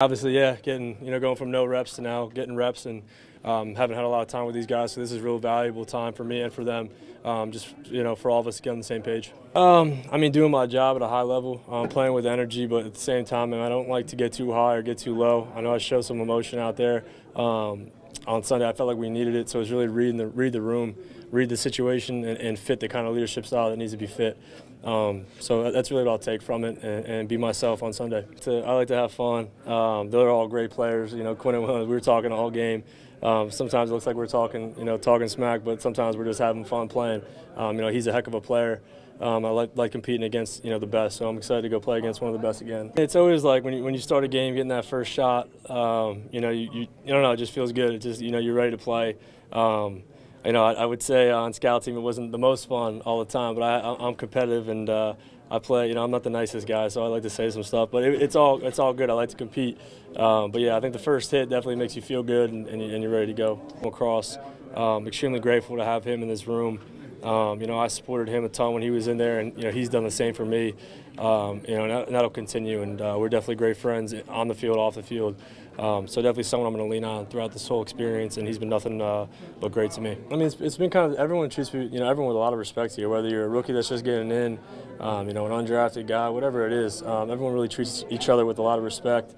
Obviously, yeah, getting you know going from no reps to now getting reps and um, haven't had a lot of time with these guys, so this is real valuable time for me and for them. Um, just you know, for all of us to get on the same page. Um, I mean, doing my job at a high level, um, playing with energy, but at the same time, I don't like to get too high or get too low. I know I show some emotion out there um, on Sunday. I felt like we needed it, so it was really reading the read the room, read the situation, and, and fit the kind of leadership style that needs to be fit. Um, so that's really what I'll take from it and, and be myself on Sunday. I like to have fun. Um, they're all great players. You know, Quinn and Will, we were talking all game. Um, sometimes it looks like we're talking, you know, talking smack, but sometimes we're just having fun playing. Um, you know, he's a heck of a player. Um, I like, like competing against you know the best, so I'm excited to go play against one of the best again. It's always like when you when you start a game, getting that first shot, um, you know, you, you I don't know, it just feels good. It just you know you're ready to play. You know, I, I, would say on scout team it wasn't the most fun all the time, but I, am competitive and uh, I play. You know, I'm not the nicest guy, so I like to say some stuff. But it, it's all it's all good. I like to compete. Um, but yeah, I think the first hit definitely makes you feel good and, and, and you're ready to go across. Um, extremely grateful to have him in this room. Um, you know, I supported him a ton when he was in there, and you know he's done the same for me. Um, you know, and, that, that'll continue. And uh, we're definitely great friends on the field, off the field. Um, so definitely someone I'm going to lean on throughout this whole experience, and he's been nothing uh, but great to me. I mean, it's, it's been kind of everyone treats me, you know, everyone with a lot of respect here. Whether you're a rookie that's just getting in, um, you know, an undrafted guy, whatever it is, um, everyone really treats each other with a lot of respect.